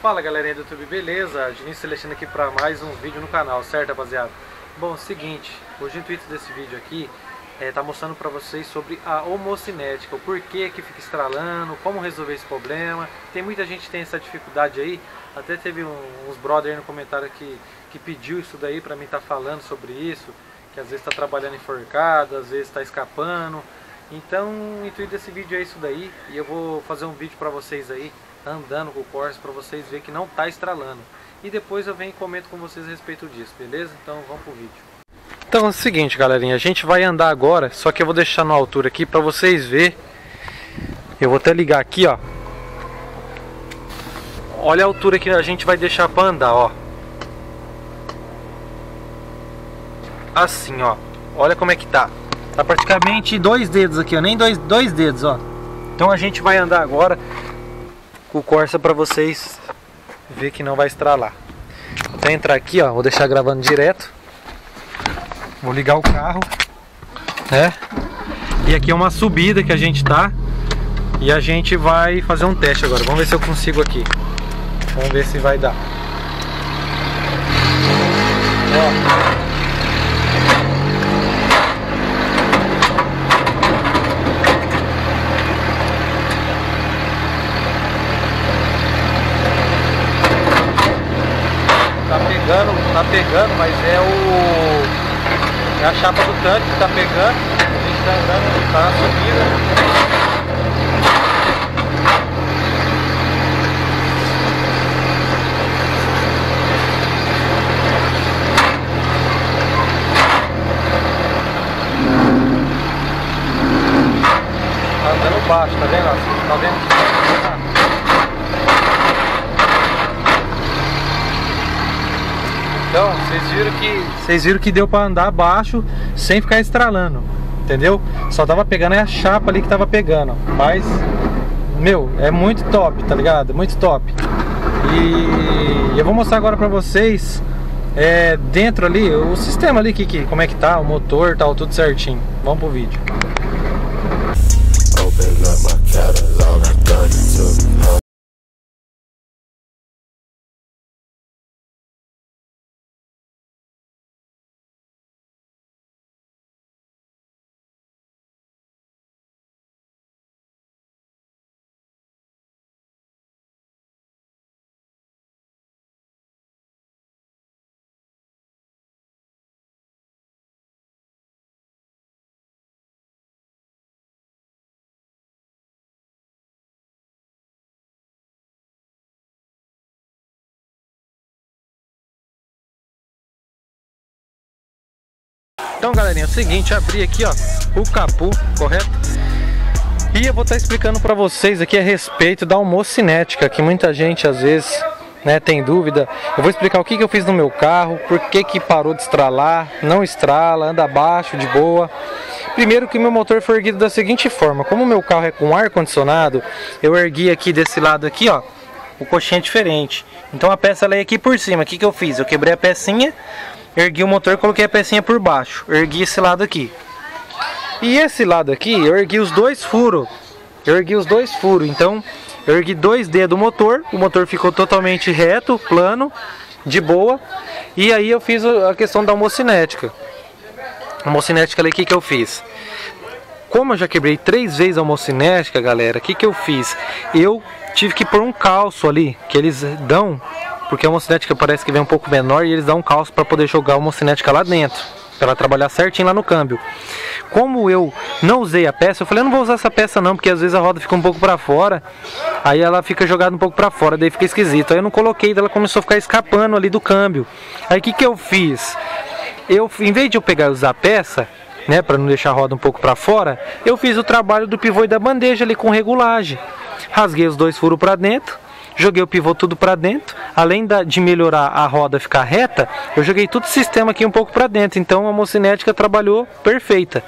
Fala galerinha do YouTube, beleza? Juninho Celestino aqui para mais um vídeo no canal, certo rapaziada? Bom, seguinte, hoje o intuito desse vídeo aqui é tá mostrando para vocês sobre a homocinética, o porquê que fica estralando, como resolver esse problema. Tem muita gente que tem essa dificuldade aí, até teve um, uns brother no comentário que, que pediu isso daí para mim estar tá falando sobre isso, que às vezes está trabalhando enforcado, às vezes está escapando. Então o intuito desse vídeo é isso daí, e eu vou fazer um vídeo para vocês aí andando com o Corsa para vocês verem que não está estralando. E depois eu venho e comento com vocês a respeito disso, beleza? Então vamos pro vídeo. Então é o seguinte, galerinha, a gente vai andar agora, só que eu vou deixar na altura aqui para vocês verem. Eu vou até ligar aqui, ó. Olha a altura que a gente vai deixar para andar, ó. Assim, ó. Olha como é que tá. Tá praticamente dois dedos aqui, ó. Nem dois, dois dedos, ó. Então a gente vai andar agora o Corsa para vocês ver que não vai estralar. Vou entrar aqui, ó, vou deixar gravando direto. Vou ligar o carro, né? E aqui é uma subida que a gente tá e a gente vai fazer um teste agora. Vamos ver se eu consigo aqui. Vamos ver se vai dar. Ó. pegando, tá pegando, mas é o. É a chapa do tanque que tá pegando. A gente tá andando, tá na subida. Tá andando baixo, tá vendo? Tá vendo? Vocês viram que vocês viram que deu para andar abaixo sem ficar estralando, entendeu? Só tava pegando a chapa ali que tava pegando, mas meu, é muito top, tá ligado? Muito top. E eu vou mostrar agora para vocês é, dentro ali o sistema ali que, que como é que tá, o motor, tal, tudo certinho. Vamos pro vídeo. Então galerinha, é o seguinte, abri aqui ó, o capu, correto? E eu vou estar tá explicando para vocês aqui a respeito da homocinética, que muita gente às vezes né, tem dúvida. Eu vou explicar o que, que eu fiz no meu carro, por que, que parou de estralar, não estrala, anda abaixo, de boa. Primeiro que meu motor foi erguido da seguinte forma, como o meu carro é com ar condicionado, eu ergui aqui desse lado aqui, ó, o coxinha é diferente. Então a peça ela é aqui por cima. O que, que eu fiz? Eu quebrei a pecinha, ergui o motor, coloquei a pecinha por baixo, ergui esse lado aqui. E esse lado aqui, eu ergui os dois furos, eu ergui os dois furos, então eu ergui dois D do motor, o motor ficou totalmente reto, plano, de boa, e aí eu fiz a questão da homocinética. Homocinética ali, o que, que eu fiz? Como eu já quebrei três vezes a homocinética, galera, o que, que eu fiz? Eu tive que pôr um calço ali, que eles dão porque a homocinética parece que vem um pouco menor e eles dão um calço para poder jogar a homocinética lá dentro, para ela trabalhar certinho lá no câmbio. Como eu não usei a peça, eu falei, eu não vou usar essa peça não, porque às vezes a roda fica um pouco para fora, aí ela fica jogada um pouco para fora, daí fica esquisito. Aí eu não coloquei, ela começou a ficar escapando ali do câmbio. Aí o que, que eu fiz? Eu, em vez de eu pegar e usar a peça, né, para não deixar a roda um pouco para fora, eu fiz o trabalho do pivô e da bandeja ali com regulagem. Rasguei os dois furos para dentro, joguei o pivô tudo para dentro. Além da, de melhorar a roda ficar reta, eu joguei todo o sistema aqui um pouco para dentro. Então a mocinética trabalhou perfeita.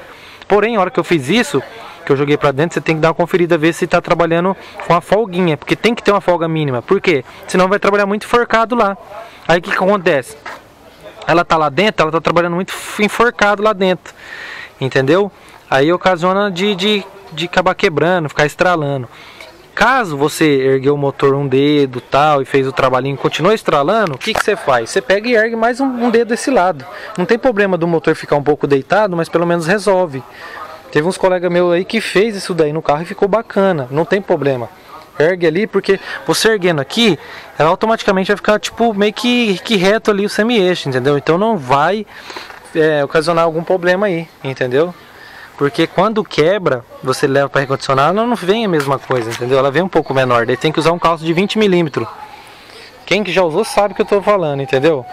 Porém, a hora que eu fiz isso, que eu joguei para dentro, você tem que dar uma conferida ver se está trabalhando com a folguinha, porque tem que ter uma folga mínima. Por quê? Senão vai trabalhar muito enforcado lá. Aí o que, que acontece? Ela tá lá dentro, ela tá trabalhando muito enforcado lá dentro. Entendeu? Aí ocasiona de, de, de acabar quebrando, ficar estralando. Caso você ergueu o motor um dedo tal e fez o trabalhinho continua estralando, o que, que você faz? Você pega e ergue mais um, um dedo desse lado. Não tem problema do motor ficar um pouco deitado, mas pelo menos resolve. Teve uns colegas meus aí que fez isso daí no carro e ficou bacana, não tem problema. Ergue ali, porque você erguendo aqui, ela automaticamente vai ficar tipo meio que, que reto ali o semi-eixo, entendeu? Então não vai é, ocasionar algum problema aí, entendeu? Porque quando quebra, você leva para recondicionar, ela não vem a mesma coisa, entendeu? Ela vem um pouco menor, daí tem que usar um calço de 20 milímetros. Quem que já usou sabe o que eu estou falando, entendeu?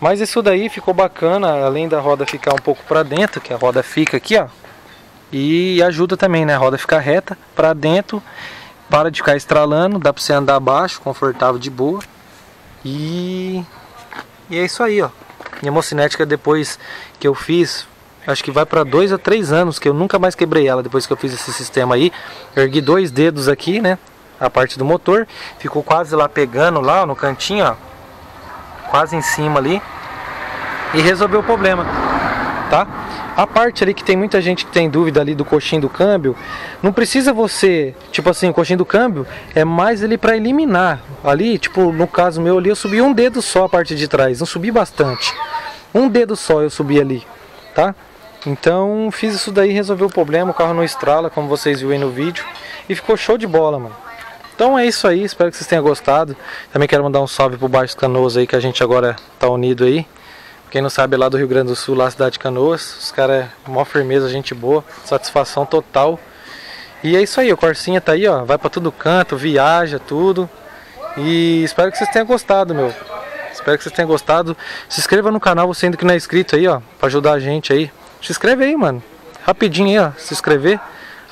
Mas isso daí ficou bacana, além da roda ficar um pouco para dentro, que a roda fica aqui, ó. E ajuda também, né? A roda ficar reta para dentro, para de ficar estralando, dá para você andar abaixo, confortável de boa. E, e é isso aí, ó. Minha mocinética depois que eu fiz, acho que vai para dois a três anos que eu nunca mais quebrei ela depois que eu fiz esse sistema aí. ergui dois dedos aqui, né? A parte do motor, ficou quase lá pegando lá no cantinho, ó, quase em cima ali e resolveu o problema, tá? A parte ali que tem muita gente que tem dúvida ali do coxinho do câmbio, não precisa você, tipo assim, o coxinho do câmbio é mais ele para eliminar. Ali, tipo, no caso meu ali, eu subi um dedo só a parte de trás, não subi bastante. Um dedo só eu subi ali, tá? Então fiz isso daí, resolveu o problema, o carro não estrala, como vocês viram aí no vídeo. E ficou show de bola, mano. Então é isso aí, espero que vocês tenham gostado. Também quero mandar um salve pro Baixo Canoas aí, que a gente agora tá unido aí. Quem não sabe, é lá do Rio Grande do Sul, lá a cidade de Canoas. Os caras, mó firmeza, gente boa, satisfação total. E é isso aí, o Corsinha tá aí, ó, vai para todo canto, viaja, tudo. E espero que vocês tenham gostado, meu. Espero que vocês tenham gostado. Se inscreva no canal, você ainda que não é inscrito aí, ó, para ajudar a gente aí. Se inscreve aí, mano. Rapidinho aí, ó. Se inscrever.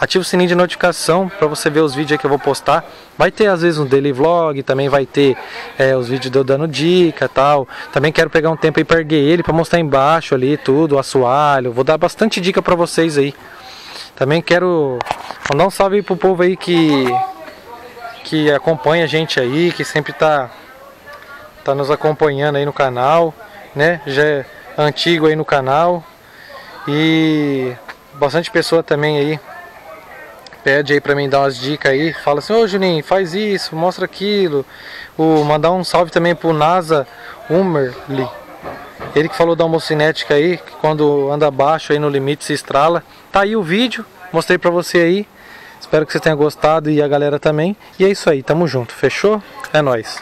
Ativa o sininho de notificação para você ver os vídeos que eu vou postar. Vai ter às vezes um daily vlog, também vai ter é, os vídeos de eu dando dica tal. Também quero pegar um tempo aí para erguer ele, para mostrar embaixo ali tudo, o assoalho. Vou dar bastante dica para vocês aí. Também quero mandar um salve aí pro povo aí que que acompanha a gente aí, que sempre tá tá nos acompanhando aí no canal, né? Já é antigo aí no canal. E bastante pessoa também aí pede aí pra mim dar umas dicas aí, fala assim, ô Juninho, faz isso, mostra aquilo. O, mandar um salve também pro NASA Umerly. Ele que falou da homocinética aí, que quando anda abaixo aí no limite se estrala. Tá aí o vídeo, mostrei pra você aí. Espero que você tenha gostado e a galera também. E é isso aí, tamo junto, fechou? É nóis.